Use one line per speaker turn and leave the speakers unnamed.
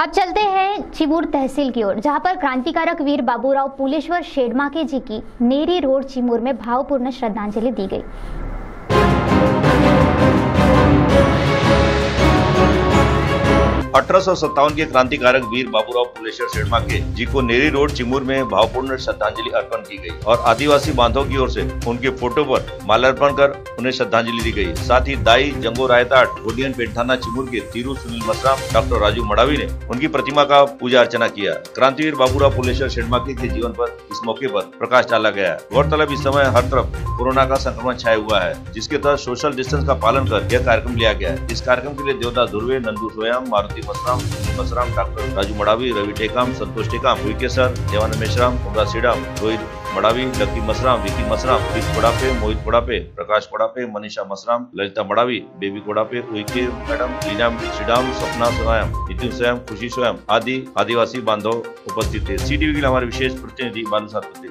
अब चलते हैं चिमूर तहसील की ओर, जहाँ पर क्रांतिकारक वीर बाबूराव पुलेश्वर शेडमाके जी की नेरी रोड चिमूर में भावपूर्ण श्रद्धांजलि दी गई।
अठारह सौ सत्तावन के क्रांतिकारक वीर बाबूराव पुलेश्वर शर्मा के जी को नेरी रोड, चिमूर में भावपूर्ण श्रद्धांजलि अर्पण की गई और आदिवासी बांधवों की ओर से उनके फ़ोटो पर माल्यार्पण कर उन्हें श्रद्धांजलि दी गई। साथ ही दाई जंगो रायताट गोडियन पेंठाना चिमूर के तीरू सुनील मसराम, डॉक्टर राजू मडावी ने उनकी प्रतिमा का पूजा अर्चना किया। क्रांतिवीर बाबूराव पुलेश्वर शर्मा के जीवन पर इस मौके पर प्रकाश डाला गया। गौरतलब इस समय हर तरफ़ कोरोना का संक्रमण छाया हुआ है, जिसके तहत सोशल डिस्टेंस का पालन कर यह कार्यक्रम लिया गया इस कार्यक्रम के लिए Devdas Dhurve Nandu Soyam, Maruti Masram Sunil Masram doctor. Raju Madavi, Ravi Tekam, Santosh Tekam VK sir, Devanand Meshram, Umra Sidam, Rohit Madavi Lucky Masram, Vicky Masram Vik Kodape, Mohit Kodape, Prakash Kodape, Manisha Masram, Lalita Madavi, Baby Kodape, Uike madam Leena Shriram Sapna स्वयं नितिन स्वयं खुशी स्वयं आदि आदिवासी बांधव उपस्थित थे। सी TV के लिए हमारे विशेष प्रतिनिधि बालू सातपुते